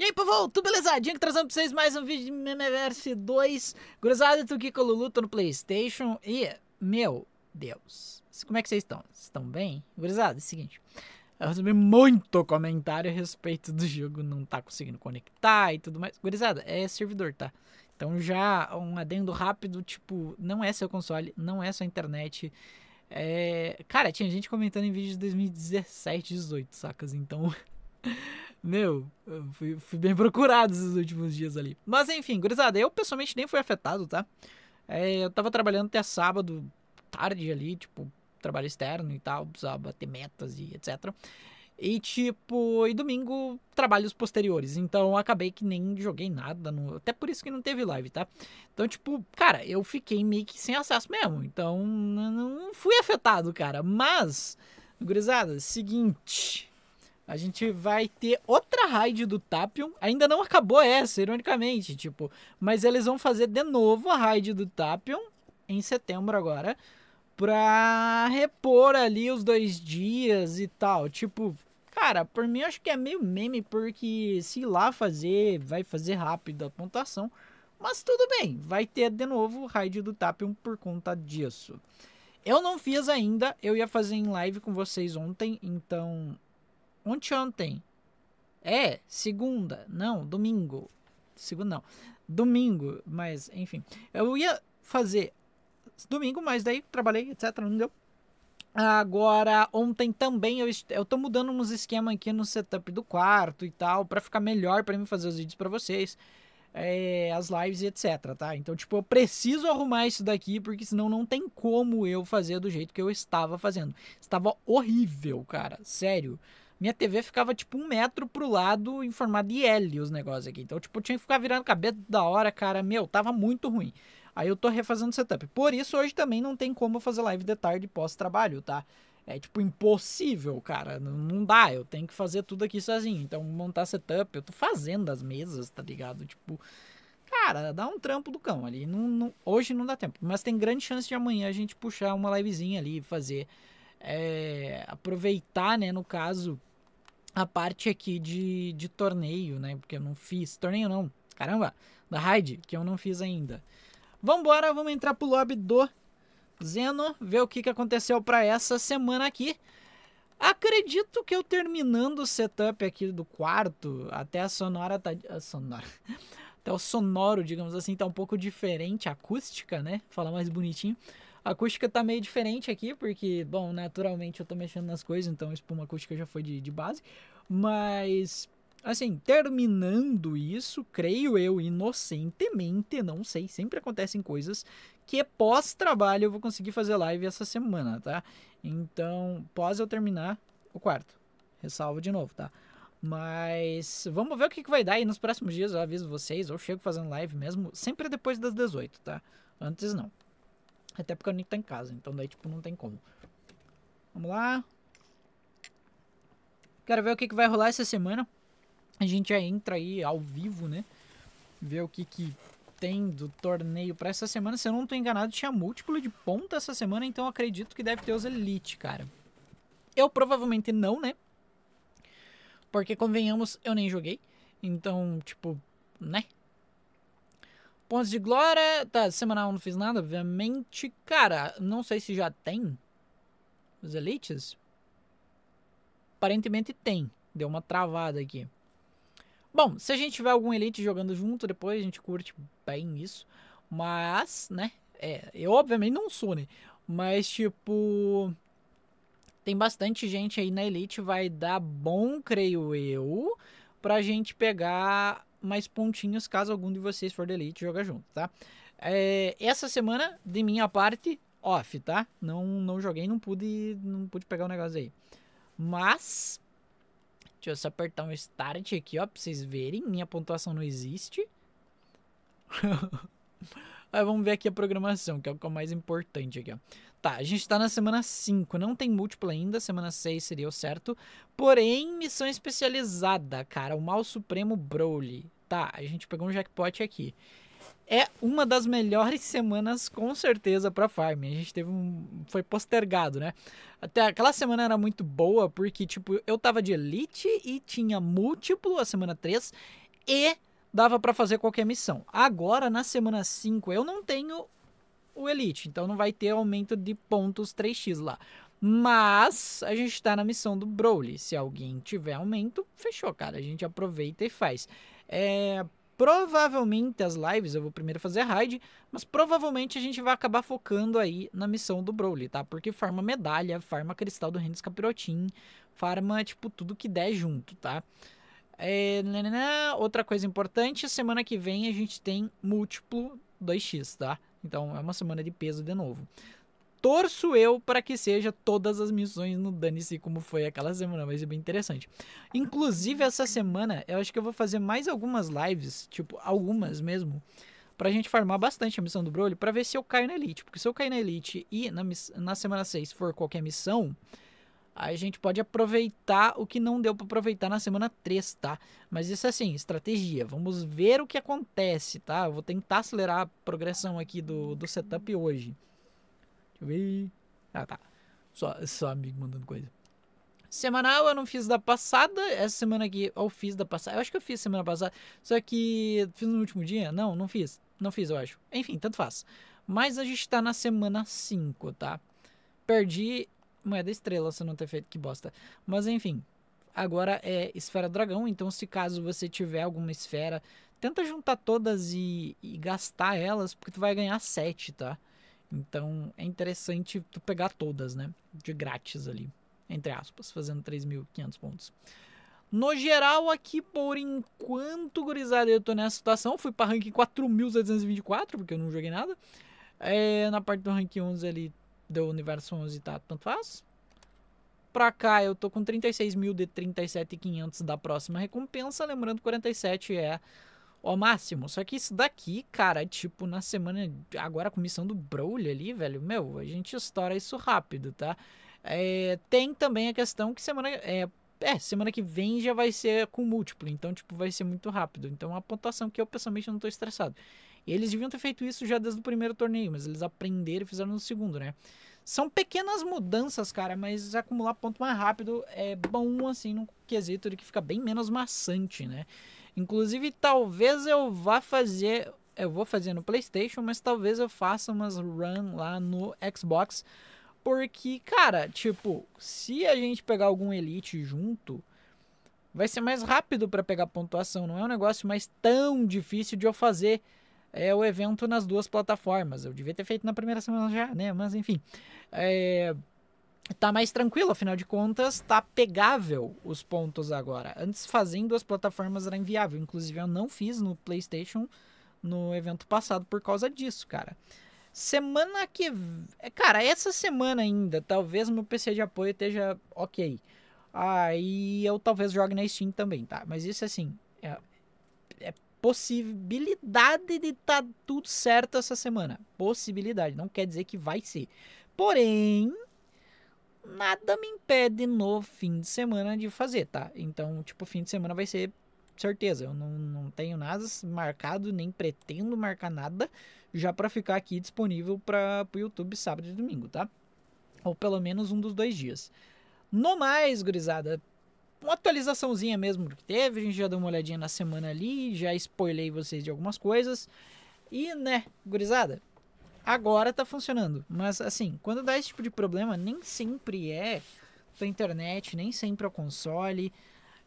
E aí, povo, tudo belesadinho? Trazendo pra vocês mais um vídeo de Memeverse 2. Gurizada, tô aqui com o Lulu, tô no Playstation e, meu Deus, como é que vocês estão? Estão bem? Gurizada, é o seguinte, eu recebi muito comentário a respeito do jogo não tá conseguindo conectar e tudo mais. Gurizada, é servidor, tá? Então já um adendo rápido, tipo, não é seu console, não é sua internet. É... Cara, tinha gente comentando em vídeo de 2017, 18, sacas? Então... Meu, fui, fui, bem procurado esses últimos dias ali. Mas enfim, gurizada, eu pessoalmente nem fui afetado, tá? É, eu tava trabalhando até sábado, tarde ali, tipo, trabalho externo e tal, precisava bater metas e etc. E tipo, e domingo, trabalhos posteriores. Então acabei que nem joguei nada. No... Até por isso que não teve live, tá? Então, tipo, cara, eu fiquei meio que sem acesso mesmo. Então, não fui afetado, cara. Mas, gurizada, seguinte a gente vai ter outra raid do Tapion. Ainda não acabou essa, ironicamente, tipo, mas eles vão fazer de novo a raid do Tapion em setembro agora, pra repor ali os dois dias e tal. Tipo, cara, por mim acho que é meio meme, porque se lá fazer, vai fazer rápido a pontuação. Mas tudo bem, vai ter de novo o raid do Tapion por conta disso. Eu não fiz ainda, eu ia fazer em live com vocês ontem, então Ontem. É, segunda. Não, domingo. Segunda não. Domingo, mas enfim. Eu ia fazer domingo, mas daí trabalhei, etc. Não deu. Agora, ontem também eu, eu tô mudando uns esquemas aqui no setup do quarto e tal, para ficar melhor para mim fazer os vídeos para vocês, é, as lives e etc, tá? Então, tipo, eu preciso arrumar isso daqui, porque senão não tem como eu fazer do jeito que eu estava fazendo. Estava horrível, cara, sério minha TV ficava tipo um metro pro lado em formato de L os negócios aqui. Então, tipo, eu tinha que ficar virando cabeça da hora, cara. Meu, tava muito ruim. Aí eu tô refazendo o setup. Por isso, hoje também não tem como fazer live de tarde pós-trabalho, tá? É tipo impossível, cara. Não, dá. Eu tenho que fazer tudo aqui sozinho. Então, montar setup, eu tô fazendo as mesas, tá ligado? Tipo, cara, dá um trampo do cão ali. Não, não, hoje não dá tempo. Mas tem grande chance de amanhã a gente puxar uma livezinha ali e fazer. É, aproveitar, né, no caso, a parte aqui de, de torneio, né? Porque eu não fiz. Torneio não. Caramba, da raid, que eu não fiz ainda. Vambora, vamos entrar pro lobby do Zeno, ver o que, que aconteceu para essa semana aqui. Acredito que eu terminando o setup aqui do quarto, até a sonora tá. A sonora. Até o sonoro, digamos assim, tá um pouco diferente, acústica, né? Falar mais bonitinho. A acústica tá meio diferente aqui, porque, bom, naturalmente eu tô mexendo nas coisas, então a espuma acústica já foi de, de base. Mas, assim, terminando isso, creio eu, inocentemente, não sei, sempre acontecem coisas que pós-trabalho eu vou conseguir fazer live essa semana, tá? Então, pós eu terminar o quarto. Ressalvo de novo, tá? Mas vamos ver o que, que vai dar aí nos próximos dias. Eu aviso vocês. Eu chego fazendo live mesmo, sempre depois das 18, tá? Antes não. Até porque o Nick tá em casa, então daí, tipo, não tem como. Vamos lá. Quero ver o que, que vai rolar essa semana. A gente já entra aí ao vivo, né? Ver o que, que tem do torneio para essa semana. Se eu não tô enganado, tinha múltiplo de ponta essa semana, então acredito que deve ter os Elite, cara. Eu provavelmente não, né? Porque, convenhamos, eu nem joguei. Então, tipo, né? Pontos de glória. Tá, semanal não fiz nada, obviamente. Cara, não sei se já tem os elites. Aparentemente tem. Deu uma travada aqui. Bom, se a gente tiver algum elite jogando junto, depois a gente curte bem isso. Mas, né? É, eu obviamente não sou, né? Mas, tipo. Tem bastante gente aí na elite. Vai dar bom, creio eu. Pra gente pegar mais pontinhos caso algum de vocês for de elite jogar junto, tá? É, essa semana, de minha parte, off, tá? Não, não joguei, não pude, não pude pegar o negócio aí. Mas, deixa eu só apertar um start aqui, ó, pra vocês verem. Minha pontuação não existe. Aí vamos ver aqui a programação, que é o que é o mais importante aqui, ó. Tá, a gente tá na semana 5, não tem múltipla ainda, semana 6 seria o certo. Porém, missão especializada, cara, o Mal Supremo Broly. Tá, a gente pegou um jackpot aqui. É uma das melhores semanas, com certeza, pra farm. A gente teve um. Foi postergado, né? Até aquela semana era muito boa, porque, tipo, eu tava de elite e tinha múltiplo a semana 3 e dava para fazer qualquer missão. Agora, na semana 5, eu não tenho o Elite, então não vai ter aumento de pontos 3x lá. Mas a gente tá na missão do Broly. Se alguém tiver aumento, fechou, cara. A gente aproveita e faz. É, provavelmente as lives eu vou primeiro fazer raid, mas provavelmente a gente vai acabar focando aí na missão do Broly, tá? Porque farma medalha, farma cristal do Rendes Capirotin, farma, tipo, tudo que der junto, tá? É, outra coisa importante, semana que vem a gente tem múltiplo 2x, tá? Então é uma semana de peso de novo. Torço eu para que seja todas as missões no Dane-se como foi aquela semana, vai ser bem interessante. Inclusive essa semana eu acho que eu vou fazer mais algumas lives, tipo algumas mesmo, pra gente farmar bastante a missão do Broly para ver se eu caio na Elite. Porque se eu cair na Elite e na, na semana 6 for qualquer missão, a gente pode aproveitar o que não deu para aproveitar na semana 3, tá? Mas isso assim, estratégia. Vamos ver o que acontece, tá? Eu vou tentar acelerar a progressão aqui do, do setup hoje. Deixa eu ver. Ah, tá. Só, só amigo mandando coisa. Semanal eu não fiz da passada. Essa semana aqui eu fiz da passada. Eu acho que eu fiz semana passada. Só que fiz no último dia? Não, não fiz. Não fiz, eu acho. Enfim, tanto faz. Mas a gente tá na semana 5, tá? Perdi moeda estrela se não ter feito que bosta. Mas enfim, agora é esfera dragão, então se caso você tiver alguma esfera, tenta juntar todas e, e gastar elas, porque tu vai ganhar 7, tá? Então é interessante tu pegar todas, né? De grátis ali, entre aspas, fazendo 3.500 pontos. No geral, aqui por enquanto, gurizada, eu tô nessa situação. Fui pra ranking 4.724, porque eu não joguei nada. É, na parte do ranking 11 ali, do universo 11 tá tanto faz. Pra cá eu tô com 36 mil de 37,500 da próxima recompensa. Lembrando, 47 é o máximo. Só que isso daqui, cara, tipo, na semana. Agora com missão do Broly ali, velho. Meu, a gente estoura isso rápido, tá? É, tem também a questão que semana. É, é, semana que vem já vai ser com múltiplo. Então, tipo, vai ser muito rápido. Então, a pontuação que eu pessoalmente não tô estressado. Eles deviam ter feito isso já desde o primeiro torneio, mas eles aprenderam e fizeram no segundo, né? São pequenas mudanças, cara, mas acumular ponto mais rápido é bom, assim, no quesito de que fica bem menos maçante, né? Inclusive, talvez eu vá fazer. Eu vou fazer no PlayStation, mas talvez eu faça umas run lá no Xbox. Porque, cara, tipo, se a gente pegar algum Elite junto, vai ser mais rápido para pegar pontuação. Não é um negócio mais tão difícil de eu fazer é o evento nas duas plataformas. Eu devia ter feito na primeira semana já, né? Mas enfim. É, tá mais tranquilo, afinal de contas, tá pegável os pontos agora. Antes fazendo duas plataformas era inviável. Inclusive, eu não fiz no PlayStation no evento passado por causa disso, cara. Semana que. Cara, essa semana ainda, talvez meu PC de apoio esteja ok. Aí eu talvez jogue na Steam também, tá? Mas isso assim. É, é possibilidade de estar tá tudo certo essa semana. Possibilidade, não quer dizer que vai ser. Porém, nada me impede no fim de semana de fazer, tá? Então, tipo, fim de semana vai ser certeza. Eu não, não tenho nada marcado, nem pretendo marcar nada já para ficar aqui disponível para o YouTube sábado e domingo, tá? Ou pelo menos um dos dois dias. No mais, gurizada, uma atualizaçãozinha mesmo que teve. A gente já deu uma olhadinha na semana ali, já spoilei vocês de algumas coisas. E, né, gurizada, agora tá funcionando. Mas, assim, quando dá esse tipo de problema, nem sempre é a internet, nem sempre é o console,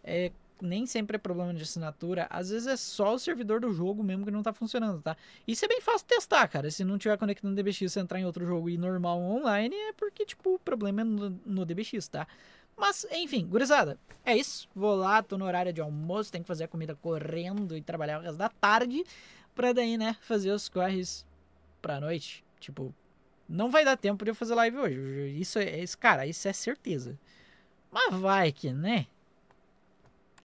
é, nem sempre é problema de assinatura. Às vezes é só o servidor do jogo mesmo que não tá funcionando, tá? Isso é bem fácil testar, cara. Se não tiver conectando no DBX e entrar em outro jogo e normal online, é porque, tipo, o problema é no, no DBX, tá? Mas, enfim, gurizada, é isso. Vou lá, tô no horário de almoço, tenho que fazer a comida correndo e trabalhar o resto da tarde. Pra daí, né, fazer os corres pra noite. Tipo, não vai dar tempo de eu fazer live hoje. Isso é, cara, isso é certeza. Mas vai que, né?